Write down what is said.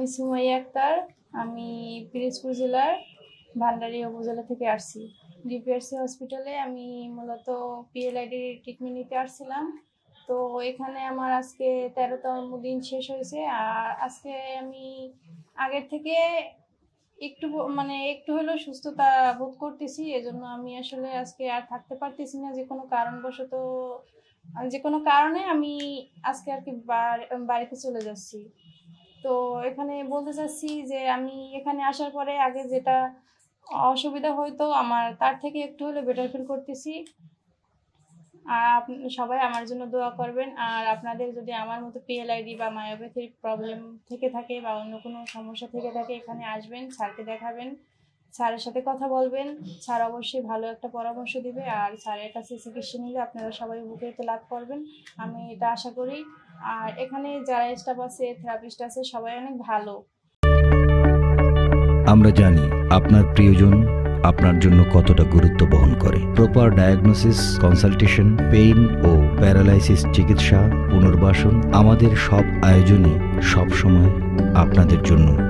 আমি সুমাইয়া আক্তার। আমি পিরিজপুর জেলার ভান্ডারি উপজেলা থেকে আসছি। ডিপিআরসি হসপিটালে আমি মূলত পিএলআইডি ট্রিটমেন্ট নিতে আসছিলাম। তো এখানে আমার আজকে তেরোতম দিন শেষ হয়েছে। আর আজকে আমি আগের থেকে একটু মানে একটু হলেও সুস্থতা বোধ করতেছি। এজন্য আমি আসলে আজকে আর থাকতে পারতেছি না যে কোনো কারণবশত, যে কোনো কারণে আমি আজকে আর কি বাড়িতে চলে যাচ্ছি। তো এখানে বলতে চাচ্ছি যে আমি এখানে আসার পরে আগে যেটা অসুবিধা হয়তো আমার তার থেকে একটু হলে বেটার ফিল করতেছি। আর সবাই আমার জন্য দোয়া করবেন। আর আপনাদের যদি আমার মতো পিএলআইডি বা মায়োপ্যাথির প্রবলেম থেকে থাকে বা অন্য কোনো সমস্যা থেকে থাকে, এখানে আসবেন, স্যারকে দেখাবেন। স্যারের সাথে কথা বলবেন। স্যার অবশ্যই ভালো একটা পরামর্শ দিবে। আর স্যারের কাছে চিকিৎসা নিলে আপনারা সবাই উপকৃত লাভ করবেন। আমি এটা আশা করি। আর এখানে যারা স্টাফ আছে থেরাপিস্ট আছে, সবাই অনেক ভালো। আমরা জানি আপনার প্রিয়জন আপনার জন্য কতটা গুরুত্ব বহন করে। প্রপার ডায়াগনোসিস কনসালটেশন পেইন ও প্যারালাইসিস চিকিৎসা, পুনর্বাসন আমাদের সব আয়োজনে সব সময় আপনাদের জন্য